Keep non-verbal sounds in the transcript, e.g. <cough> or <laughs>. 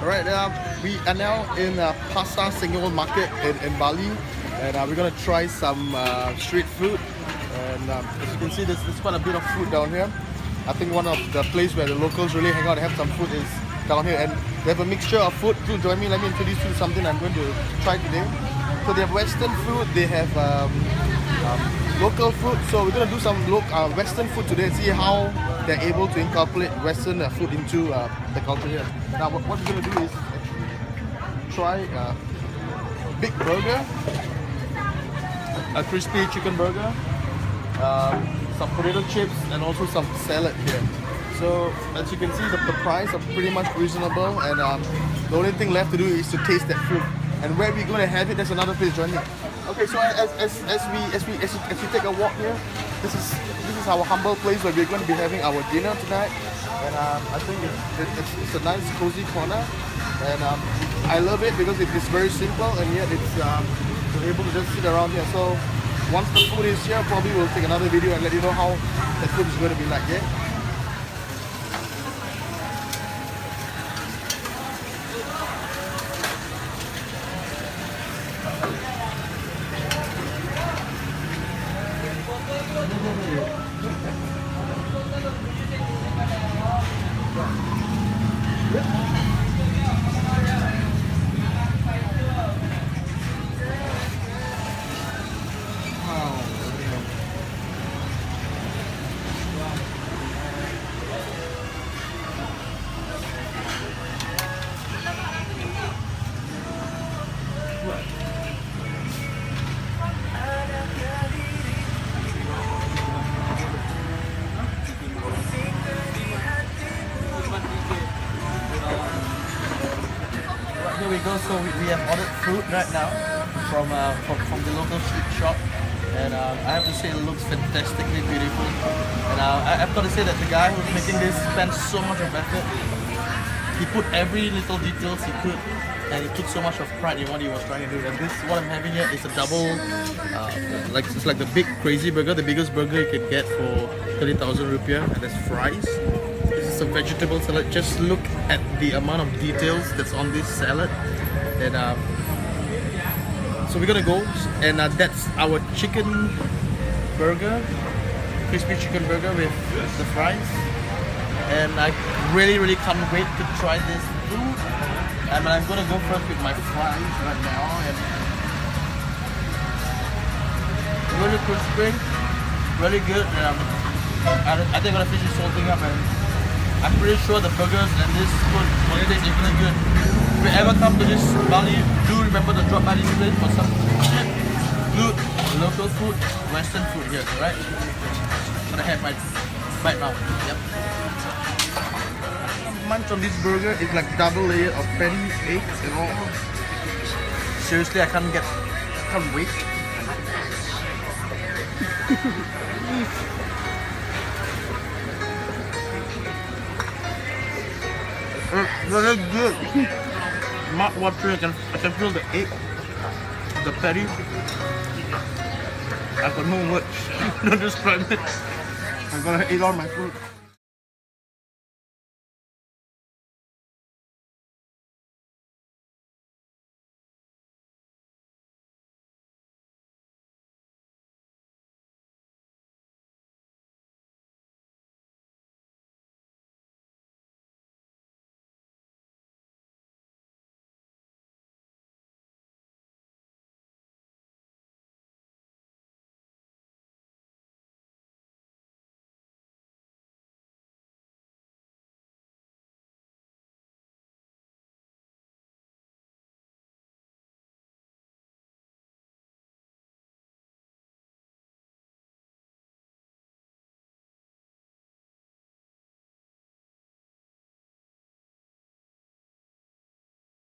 Alright, uh, we are now in uh, Pasar Senggol Market in, in Bali and uh, we're gonna try some uh, street food and um, as you can see there's, there's quite a bit of food down here. I think one of the places where the locals really hang out and have some food is down here and they have a mixture of food. Do join me, let me introduce you to something I'm going to try today. So they have western food, they have um, um, local food. So we're gonna do some local uh, Western food today see how they're able to incorporate Western uh, food into uh, the culture here. Now what, what, we're gonna do is try a big burger, a crispy chicken burger, um, some potato chips, and also some salad here. So as you can see, the, the price are pretty much reasonable, and um, the only thing left to do is to taste that food. And where we're to have it, there's another place joining. Okay, so as, as, as we as we as, as we take a walk here, this is this is our humble place where we're going to be having our dinner tonight, and um, I think it's, it's, it's, a nice cozy corner, and um, I love it because it is very simple and yet it's um, you're able to just sit around here. So once the food is here, probably we'll take another video and let you know how the food is going to be like. Yeah. We go. So we, we have ordered fruit right now from uh, from, from the local street shop. And uh, I have to say it looks fantastically beautiful. And uh, I, have got to say that the guy who's making this spent so much of effort. He put every little details he could and he took so much of pride in what he was trying to do. And this, what I'm having here is a double, uh, like it's like the big crazy burger, the biggest burger you could get for 30,000 rupiah, and there's fries a vegetable salad. Just look at the amount of details that's on this salad. And um, so we're gonna go, and uh, that's our chicken burger, crispy chicken burger with the fries. And I really, really can't wait to try this food. And I'm gonna go first with my fries right now. And really crispy, really good. And um, I, I think I'm gonna finish salting up and I'm pretty sure the burgers and this food will taste equally good. If you ever come to this Bali, do remember to drop by this place for some good local food, western food here, alright? I'm gonna have my bite now. Yep. Munch on this burger is like double layer of patty, eggs and all. Seriously, I can't get, can't wait. <laughs> Very good. Mouth watering. I can, I can feel the egg, the patty. I got no words to describe it. I'm gonna eat all my food.